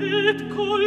et col